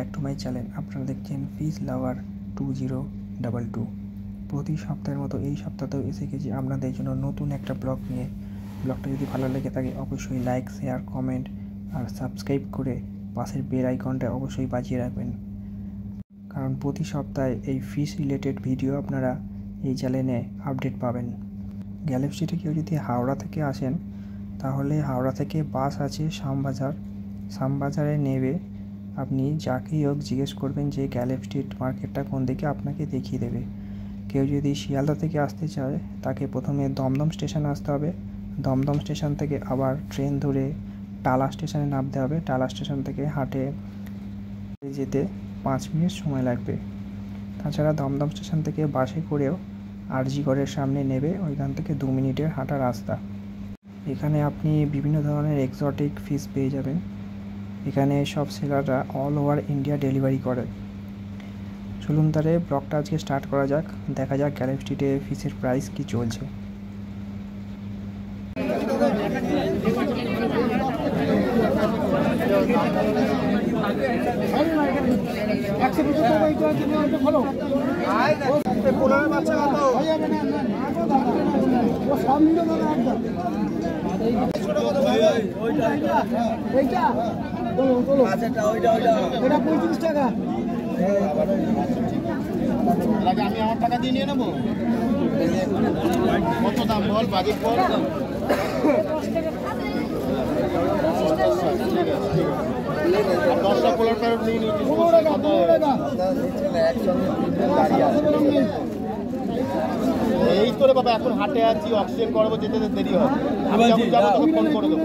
Back to my channel আপনারা দেখছেন fish lover two zero double two প্রতি সপ্তাহের মতো এই সপ্তাহতেও এসে গেছি আপনাদের জন্য নতুন একটা ব্লগ নিয়ে। ব্লগটা যদি ভালো লেগে থাকে, অবশ্যই লাইক শেয়ার কমেন্ট আর সাবস্ক্রাইব করে পাশের বেল আইকনটা অবশ্যই বাজিয়ে রাখবেন। কারণ প্রতি সপ্তাহে এই ফিস রিলেটেড ভিডিও আপনারা এই চ্যানেলে আপডেট পাবেন। গ্যালাক্সিতে কেউ যদি হাওড়া থেকে আসেন, তাহলে হাওড়া থেকে বাস আছে শ্যামবাজার। শ্যামবাজারে নেবে আপনি যাকেই হোক জিজ্ঞেস করবেন যে গ্যালেপ স্ট্রিট মার্কেটটা কোন দিকে, আপনাকে দেখিয়ে দেবে। কেউ যদি শিয়ালদা থেকে আসতে চায়, তাকে প্রথমে দমদম স্টেশনে আসতে হবে। দমদম স্টেশন থেকে আবার ট্রেন ধরে টালা স্টেশনে নামতে হবে। টালা স্টেশন থেকে হাটে যেতে পাঁচ মিনিট সময় লাগবে। তাছাড়া দমদম স্টেশন থেকে বাসে করেও আরজিগড়ের সামনে নেবে, ওইখান থেকে দু মিনিটের হাঁটা রাস্তা। এখানে আপনি বিভিন্ন ধরনের এক্সোটিক ফিশ পেয়ে যাবেন। এখানে সব সেলাররা অল ওভার ইন্ডিয়া ডেলিভারি করে। চলুন তাহলে ব্লগটা আজকে স্টার্ট করা যাক। দেখা যাক গ্যালেপ স্ট্রিটে ফিশের প্রাইস কি চলছে। পঁয়ত্রিশ টাকা। আমি আমার টাকা দিয়ে নিয়ে নেব? কত দাম বল বাজেট বল? দশটা পোলার প্যারট নিয়ে এই তো রে বাবা এখন হাটে আছি অক্সিজেন করব যেতে যেতে দেরি হবে। আমি যখন যাব তখন ফোন করে দেবো।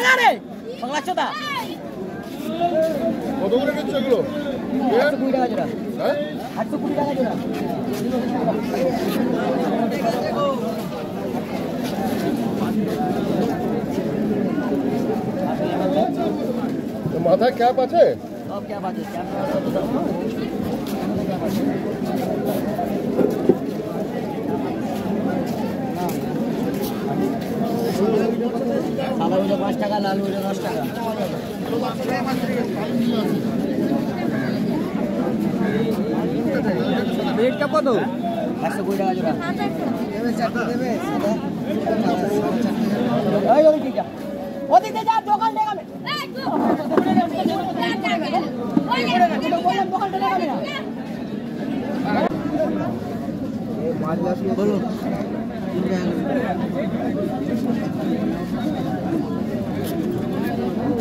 কি হাজারে বাংলা চোদা। কত করে নিচ্ছ এগুলো আটশো কুড়ি টাকা জোড়া আটশো কুড়ি টাকা জোড়া মাথায় ক্যাপ আছে? সব ক্যাব আছে ক্যাব সাদা উঠে পাঁচ টাকা লাল উঠে দশ টাকা। রেটটা কত? একশো কুড়ি টাকা জোড়া। এই ওদিকে যা। দোকান দেখাবে। দোকানটা দেখাবে না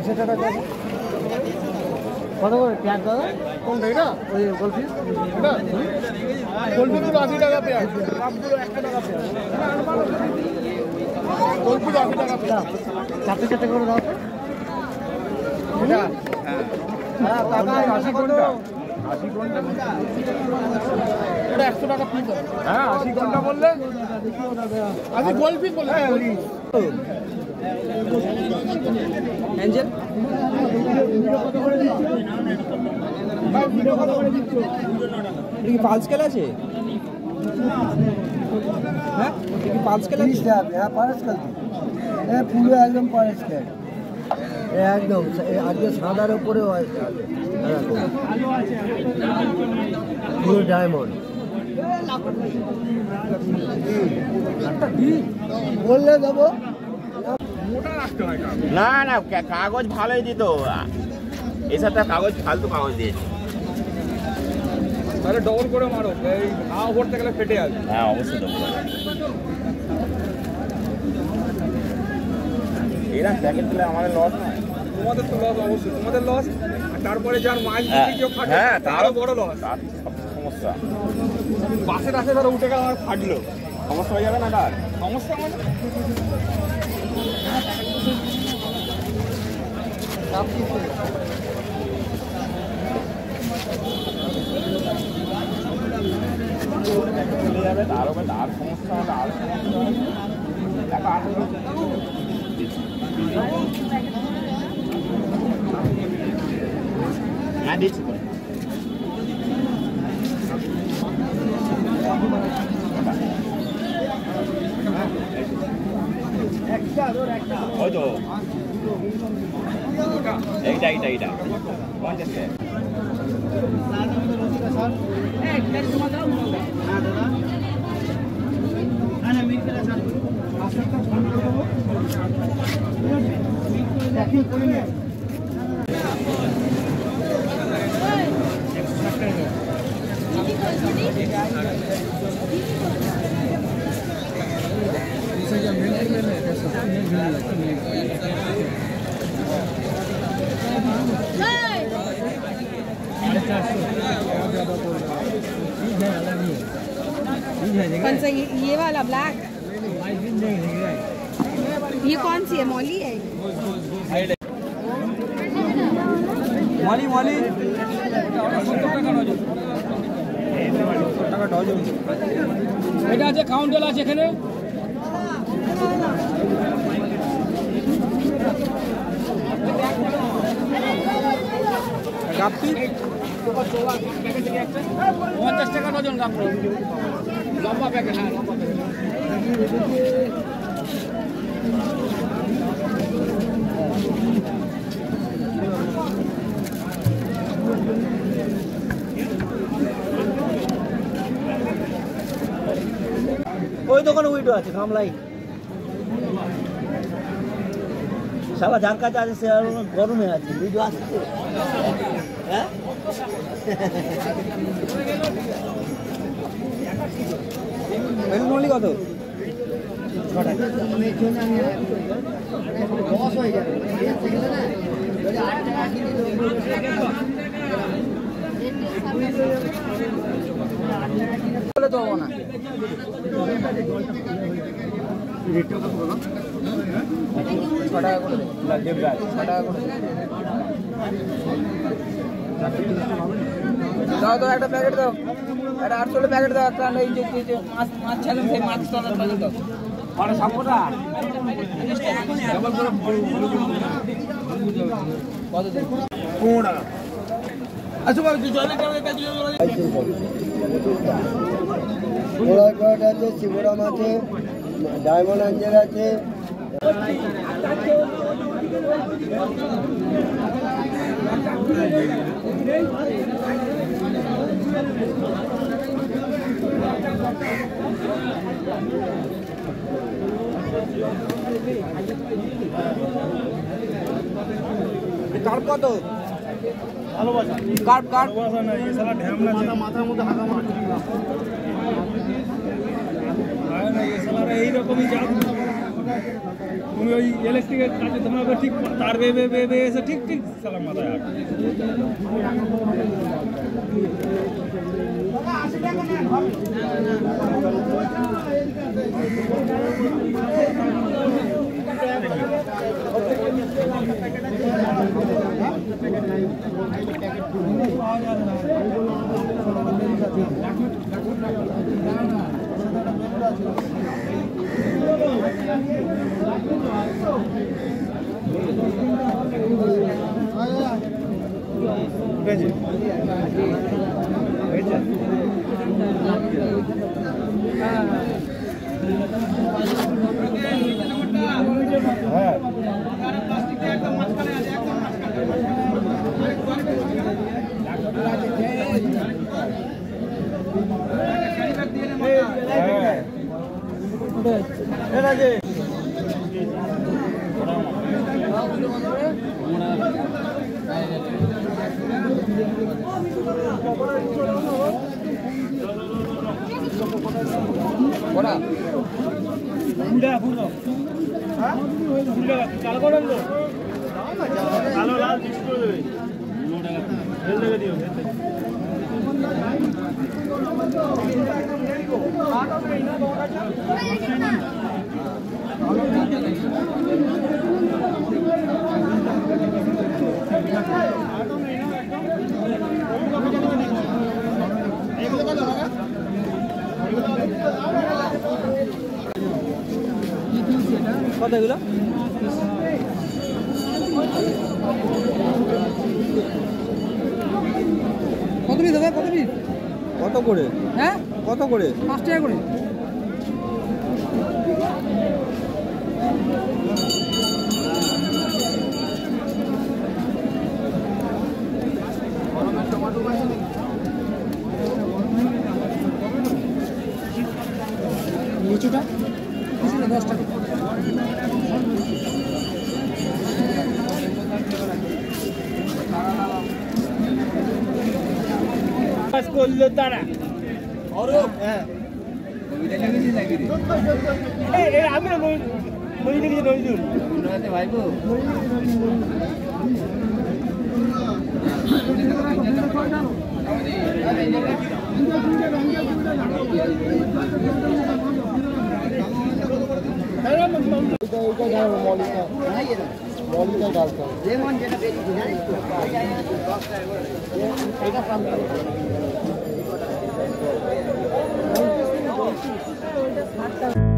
বলুন কত করে পেঁয়াজ দাদা? কোনটা এটা? ওই গোলফি এটা? কলপিগুলো আশি টাকা পেঁয়াজ। কাপগুলো একশো টাকা পেঁয়াজ। আশি টাকা পেঁয়াজ। চারটে চারটে করে দাও। তো। হ্যাঁ কাকা আশি ঘণ্টা। এটা একশো টাকা পিস হ্যাঁ আশি ঘণ্টা বললে? আশি কলপি বললে অ্যাঞ্জেল? কি পাঁচ স্কেল আছে? হ্যাঁ? পাঁচ আছে? হ্যাঁ কাল পুরো একদম কাল একদম আজকে সাদার উপরেও আছে এরকম। পুরো ডায়মন্ড বললে দেবো। না না কাগজ ভালোই দিত এসবটা কাগজ ফালতু কাগজ দিয়েছে। তাহলে ডবল করে মারো এই ভরতে গেলে ফেটে যাবে। হ্যাঁ অবশ্যই এরা প্যাকেট দিলে আমাদের লস না তোমাদের তো লস অবশ্যই। তোমাদের লস আর তারপরে যার মাছ হ্যাঁ, কেউ ফাটে হ্যাঁ, তারও বড় লস সমস্যা। বাসে ধরো উঠে গেল আমার ফাটলো। সমস্যা হয়ে যাবে না তার? সমস্যা মানে? চলে যাবে তার হবে তার সমস্যা হবে আর সমস্যা হবে দেখো আর তো। ওই তো এইটা এইটা এইটা পঞ্চাশ টাকা कौन सा ये, ये वाला ब्लैक ये कौन सी है मौली है মলি মলি এটা আছে কাউন্টার আছে এখানে গাপ্পি পঞ্চাশ টাকা ডজন রাখো লম্বা প্যাকেট হ্যাঁ লম্বা প্যাকেট ওই দোকানে উইডো আছে কামলাই সালা যার কাছে আছে সে আর গরমে আছে উইডো আছে তো? হ্যাঁ? মলি কত? ছ টাকা করে ছ টাকা করে। দাও দাও একটা প্যাকেট দাও। একটা আটশো প্যাকেট দাও একটা এই যে যে- মাছ মাছ ছাড়েন সেই মাছ তলার প্যাকেট দাও। আরে সাপোটা। কত দিন আচ্ছা বাবু কাজ আছে? শিবরাম আছে ডায়মন্ড অ্যাঞ্জেল আছে। কার্প কত? Carp carp. এইরকমই যা তুমি ওই ইলেকট্রিকের কাজে তোমরা ওকে ঠিক তার বে বে বে বে এসে ঠিক ঠিক সালাম মাথায় আট Hey, hey, hey, কালো লাল মিক্স করে দেবে ঢেল লেগে দিও ঢেল কত এগুলো কত পিস হবে কত পিস? কত করে? হ্যাঁ? কত করে? পাঁচ টাকা করে। লিচুটা দশ টাকা। করলো তারা আমি নদী দেখেছি নজরুল লেমন যেটা বেরিয়েছে জানিস তো? Hasta luego.